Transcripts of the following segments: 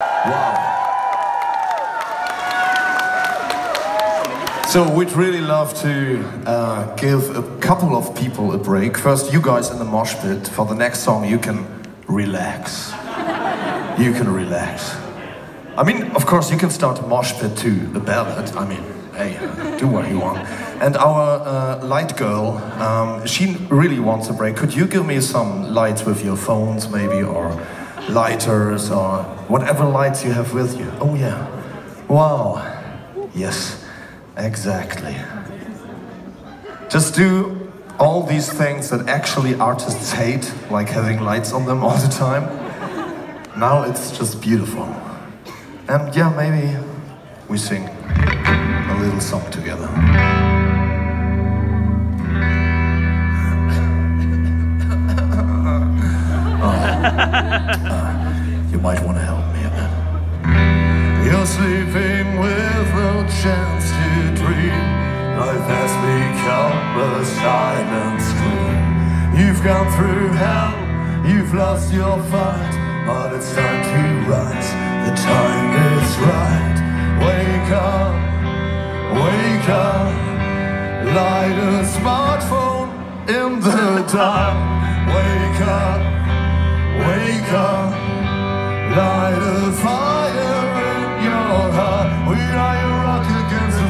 Wow. So we'd really love to uh, give a couple of people a break. First, you guys in the mosh pit. For the next song, you can relax. You can relax. I mean, of course, you can start a mosh pit too, a ballad. I mean, hey, uh, do what you want. And our uh, light girl, um, she really wants a break. Could you give me some lights with your phones, maybe, or lighters, or whatever lights you have with you? Oh, yeah. Wow. Yes. Exactly. Just do all these things that actually artists hate, like having lights on them all the time. Now it's just beautiful. And yeah, maybe we sing a little song together. You're sleeping with no chance to dream. Life has become a silent scream. You've gone through hell, you've lost your fight, but it's time to rise. The time is right. Wake up, wake up. Light a smartphone in the dark. Wake up, wake up. Light a fire rock against the.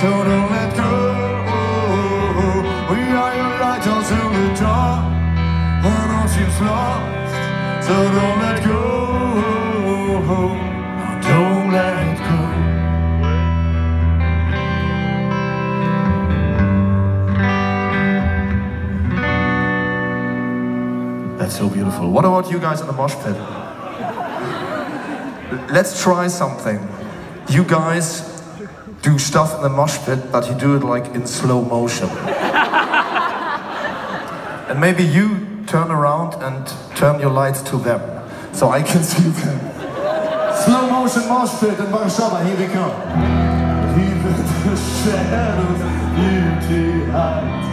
So don't let go. We are your the dark. When all seems lost. So don't let go. Don't let go. That's so beautiful. What about you guys in the mosh pit? Let's try something. You guys do stuff in the mosh pit, but you do it like in slow motion. and maybe you turn around and turn your lights to them, so I can see them. Slow motion mosh pit in Warsaw, here we come. In the shadows, beauty hides.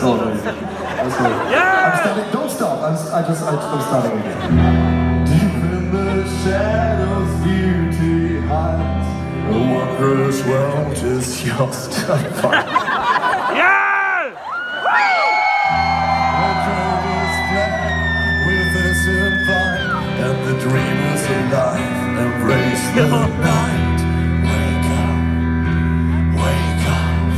Sorry. Right. I'm starting, don't stop, I'm, I just, I, I'm starting again. Deep in the shadows, beauty A wondrous world is yours to find. Yeah! Is black with us invite, and the dream is alive. Embrace the night. Wake up, wake up.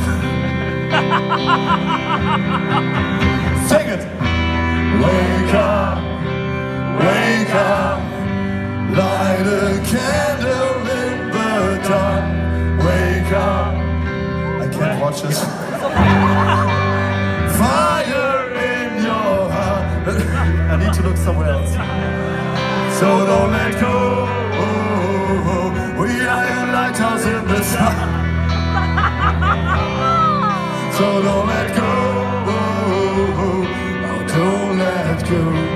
Sing it. Wake up, wake up. Light a candle Fire in your heart. I need to look somewhere else. So don't let go. We are your lighthouse in the sun. So don't let go. Oh, don't let go.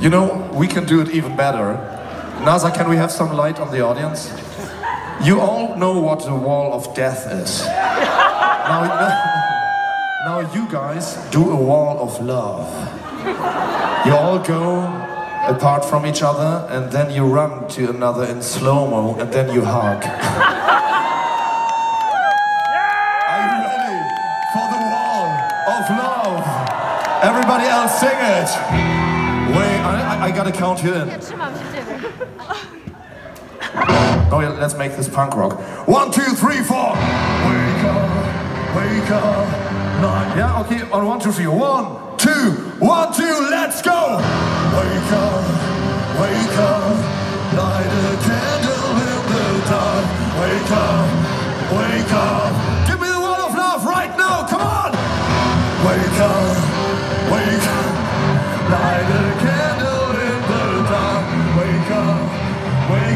You know, we can do it even better. Nasa, can we have some light on the audience? You all know what the wall of death is. Now, now you guys do a wall of love. You all go apart from each other and then you run to another in slow-mo and then you hug. For the wall of love? Everybody else sing it! I, gotta count you in. Trzymam się ciebie. Oh yeah, let's make this punk rock. One, two, three, four. Wake up, wake up. Nine. Yeah, okay, on one, two, three. One, two, one, two,